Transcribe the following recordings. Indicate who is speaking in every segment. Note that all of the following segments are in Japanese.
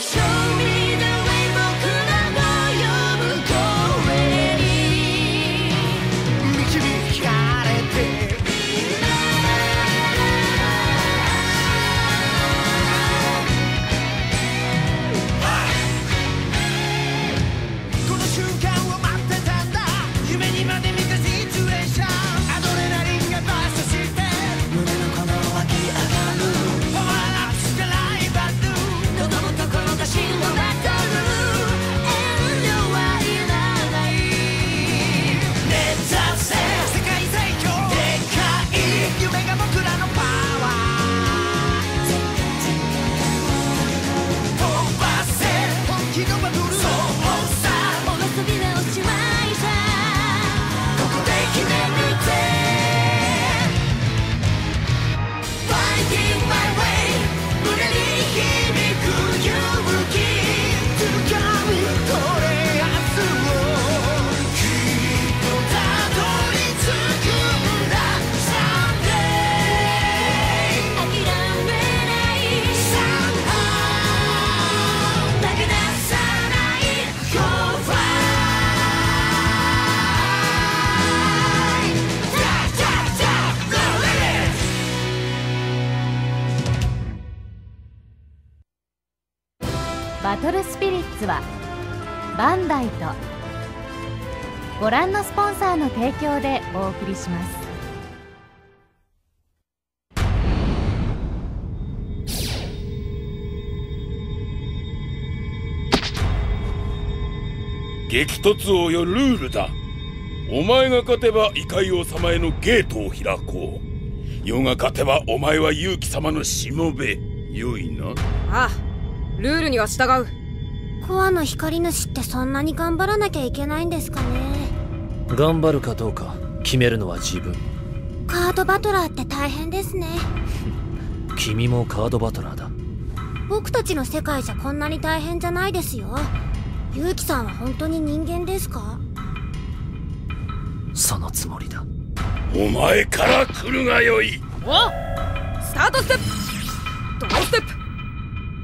Speaker 1: Sure. バトル
Speaker 2: スピリッツはバンダイとご覧のスポンサーの提供でお送りします。
Speaker 3: 激突王よルールだ。お前が勝てば異界王様へのゲートを開こう。世が勝てばお前は勇気様のしもべ。よいな。
Speaker 4: ああルールには従う。
Speaker 5: コアの光主ってそんなに頑張らなきゃいけないんですかね。
Speaker 6: 頑張るかどうか決めるのは自分。
Speaker 5: カードバトラーって大変ですね。
Speaker 6: 君もカードバトラーだ。
Speaker 5: 僕たちの世界じゃこんなに大変じゃないですよ。ユウキさんは本当に人間ですか？
Speaker 6: そのつもりだ。
Speaker 3: お前から来るがよい。
Speaker 4: おスタートステップドローステップ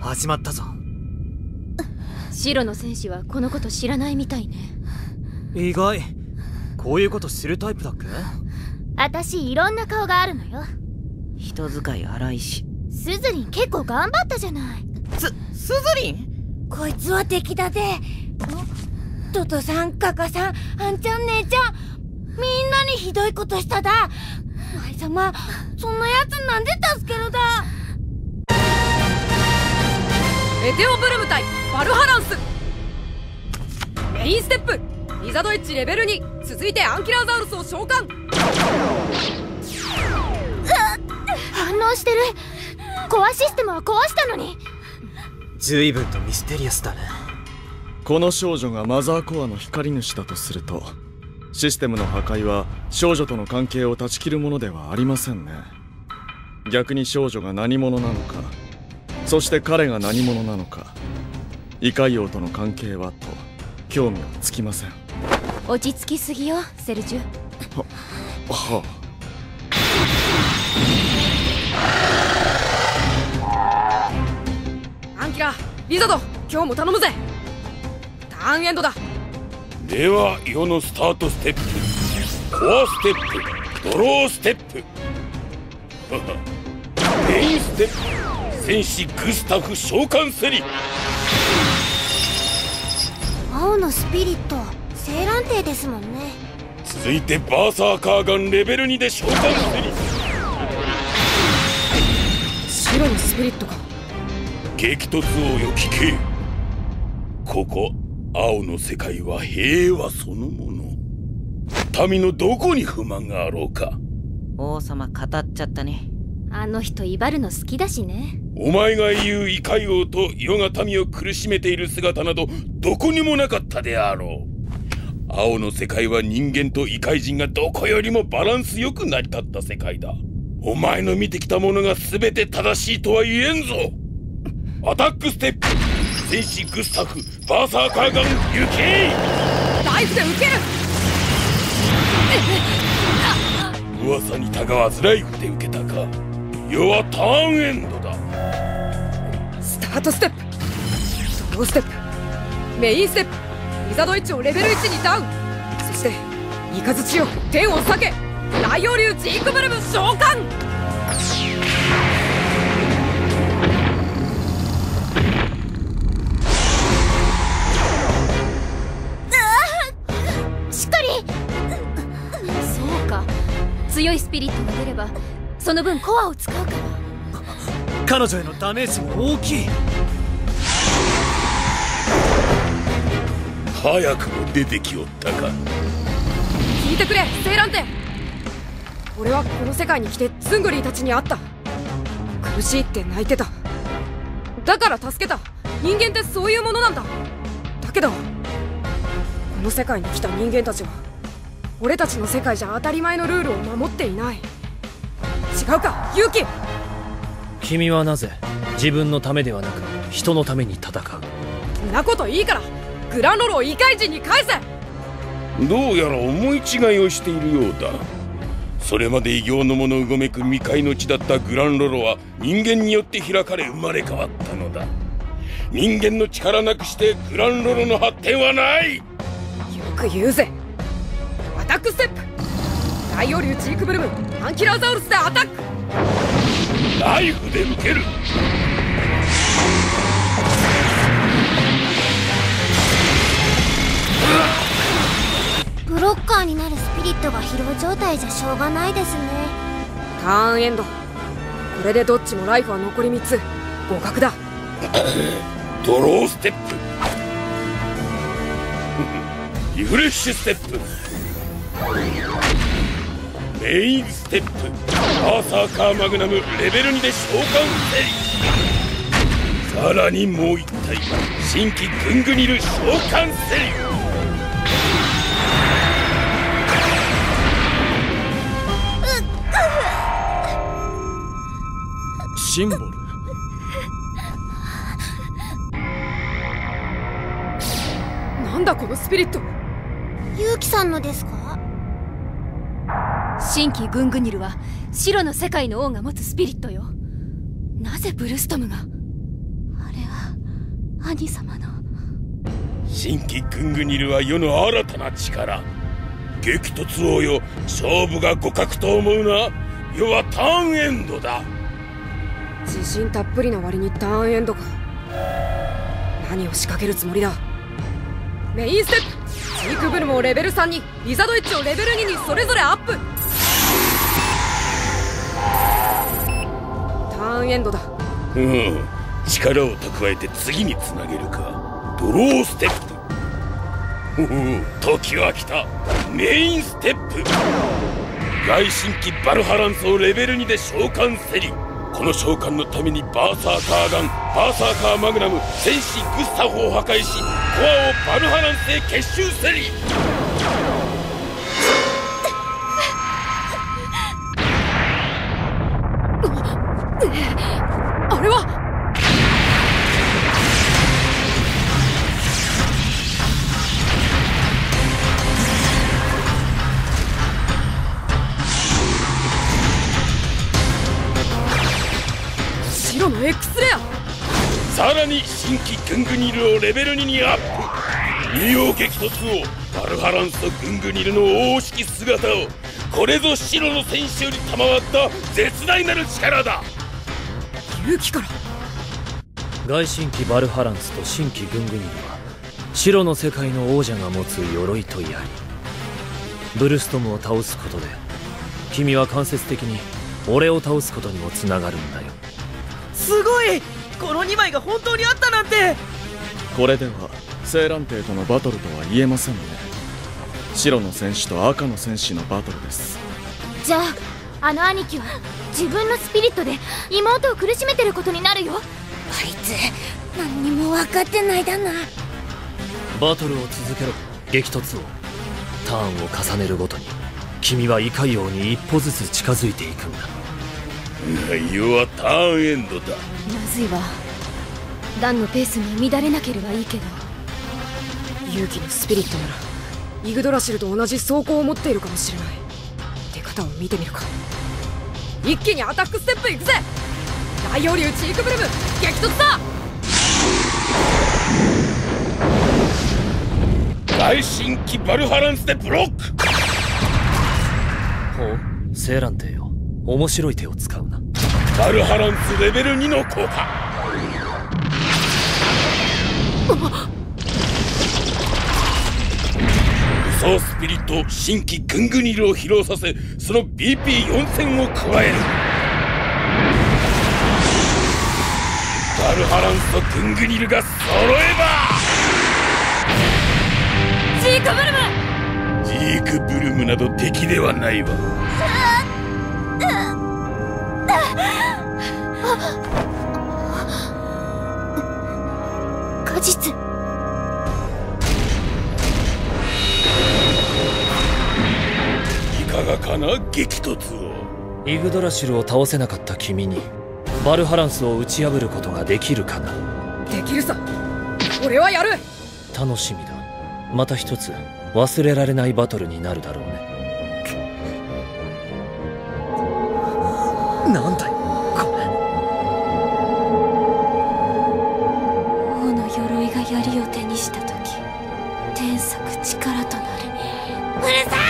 Speaker 6: 始まったぞ。
Speaker 7: 白の戦士はこのこと知らないみたいね。
Speaker 6: 意外。こういうこと知るタイプだっけ？
Speaker 5: 私いろんな顔があるのよ。
Speaker 8: 人使い荒いし。
Speaker 5: スズリン結構頑張ったじゃない。
Speaker 8: すスズリン？
Speaker 5: こいつは敵だぜトトさんカカさんあんちゃん姉ちゃん。みんなにひどいことしただ。舞様そんなやつなんで助けるだ
Speaker 4: メテオブルム対バルハランス。メインステップ。リザドエッジレベル2続いてアンキラーザウルスを召喚。
Speaker 5: 反応してる。コアシステムは壊したのに。
Speaker 6: 随分とミステリアスだね。
Speaker 9: この少女がマザーコアの光主だとするとシステムの破壊は少女との関係を断ち切るものではありませんね。逆に少女が何者なのかそして彼が何者なのか異界王との関係はと興味はつきません。
Speaker 7: 落ち着きすぎよセルジュ。
Speaker 9: は
Speaker 4: アンキラリザド今日も頼むぜ。ターンエンドだ。
Speaker 3: では世のスタートステップ。コアステップドローステップメインステップ戦士グスタフ召喚せり
Speaker 5: 青のスピリットセーランテですもんね。
Speaker 3: 続いてバーサーカーガンレベル2で召喚せり
Speaker 4: 白のスピリットか。
Speaker 3: 激突王よ聞けここ青の世界は平和そのもの。民のどこに不満があろうか。
Speaker 8: 王様語っちゃったね。
Speaker 7: あの人威張るの好きだしね
Speaker 3: お前が言う異界王と世が民を苦しめている姿などどこにもなかったであろう。青の世界は人間と異界人がどこよりもバランスよく成り立った世界だ。お前の見てきたものが全て正しいとは言えんぞ。アタックステップ。戦士グスタフバーサーカーガン行け。
Speaker 4: ライフで受ける。
Speaker 3: 噂にたがわずライフで受けたか。世はターンエンドだ
Speaker 4: ストステップ。ローステップ。メインステップ。イザドイチをレベル1にダウン。そしてイカズチを天を避け。大王流ジークブルム。召喚。
Speaker 5: しっかり。
Speaker 2: そうか。強いスピリットが出ればその分コアを使うから。
Speaker 6: 彼女へのダメージも大きい。
Speaker 3: 早くも出てきおったか。
Speaker 4: 聞いてくれセイランテ。俺はこの世界に来てズングリーたちに会った。苦しいって泣いてた。だから助けた。人間ってそういうものなんだ。だけどこの世界に来た人間たちは俺たちの世界じゃ当たり前のルールを守っていない。違うか勇貴
Speaker 6: 君はなぜ自分のためではなく人のために戦う？
Speaker 4: なこといいからグランロロを異界人に返せ！
Speaker 3: どうやら思い違いをしているようだ。それまで異形の者うごめく未開の地だったグランロロは人間によって開かれ生まれ変わったのだ。人間の力なくしてグランロロの発展はない！
Speaker 4: よく言うぜ。アタックステップ。大王流ジークブルムアンキラーザウルスでアタック
Speaker 3: ナイフで受ける。
Speaker 5: ブロッカーになるスピリットが疲労状態じゃしょうがないですね。
Speaker 4: ターンエンド。これでどっちもライフは残り3つ。互角だ。
Speaker 3: ドローステップ。リフレッシュステップメインステップ。アーサーカーマグナムレベル2で召喚。せいさらにもう一体新規グングニル召喚せい
Speaker 9: シンボル。
Speaker 4: なんだこのスピリット。
Speaker 5: ユウキさんのですか？
Speaker 2: 新規グングニルは白の世界の王が持つスピリットよ。なぜブルストムが？
Speaker 5: あれは兄様の。
Speaker 3: 新規グングニルは世の新たな力。激突王よ勝負が互角と思うな。世はターンエンドだ。
Speaker 4: 自信たっぷりな割にターンエンドか。何を仕掛けるつもりだ？メインステップ。ジークブルムをレベル3に。イザドイッチをレベル2にそれぞれアップエンドだ。
Speaker 3: うん。力を蓄えて次につなげるか。ドローステップ。ほほう時は来た。メインステップ。外神機バルハランスをレベル2で召喚せり。この召喚のためにバーサーカーガンバーサーカーマグナム戦士グスタフを破壊しコアをバルハランスへ結集せり。
Speaker 4: 白の X レア
Speaker 3: さらに新規グングニルをレベル2にアップ。二葉激突をバルハランスとグングニルの大式姿をこれぞ白の戦士より賜った絶大なる力だ。
Speaker 4: 勇気から
Speaker 6: 外神機バルハランスと新規グングニルは白の世界の王者が持つ鎧と槍。ブルストムを倒すことで君は間接的に俺を倒すことにもつながるんだよ
Speaker 8: すごい。この2枚が本当にあったなんて。
Speaker 9: これではセーランテイとのバトルとは言えませんね。白の戦士と赤の戦士のバトルです。
Speaker 5: じゃああの兄貴は自分のスピリットで妹を苦しめてることになるよ。あいつ何にも分かってないだな。
Speaker 6: バトルを続けろ激突王ターンを重ねるごとに君は異界王に一歩ずつ近づいていくんだ
Speaker 3: 世はターンエンドだ。
Speaker 2: まずいわ。ダンのペースに乱れなければいいけど。
Speaker 4: 勇気のスピリットならイグドラシルと同じ装甲を持っているかもしれない。出方を見てみるか。一気にアタックステップいくぜ！大王流チークブルム！激突だ！
Speaker 3: 外神機バルハランスでブロック。
Speaker 6: ほうセーランテよ面白い手を使うな。
Speaker 3: バルハランスレベル2の効果。武装スピリット新規グングニルを披露させその BP4000 を加える。バルハランスとグングニルが揃えば。
Speaker 5: ジークブルム。
Speaker 3: ジークブルムなど敵ではないわな激突を。
Speaker 6: イグドラシルを倒せなかった君にバルハランスを打ち破ることができるかな。
Speaker 4: できるさ。俺はやる。
Speaker 6: 楽しみだ。また一つ忘れられないバトルになるだろうね。
Speaker 8: なんだよこれ
Speaker 5: 王の鎧が槍を手にした時天作力となるうるさい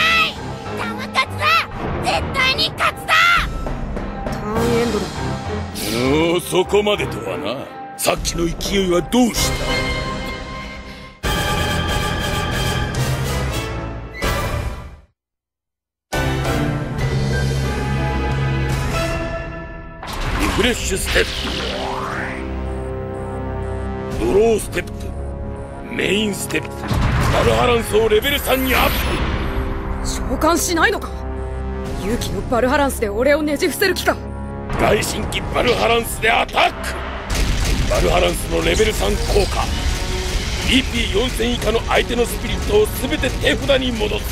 Speaker 5: に勝つだ！
Speaker 4: ターンエンドだ
Speaker 3: おおそこまでとはな。さっきの勢いはどうした？リフレッシュステップ。ドローステップ。メインステップ。バルハランスをレベル3にアッ
Speaker 4: 召喚しないのか？勇気のバルハランスで俺をねじ伏せる気か？
Speaker 3: 外神機バルハランスでアタック。バルハランスのレベル3効果。BP4000 以下の相手のスピリットを全て手札に戻す。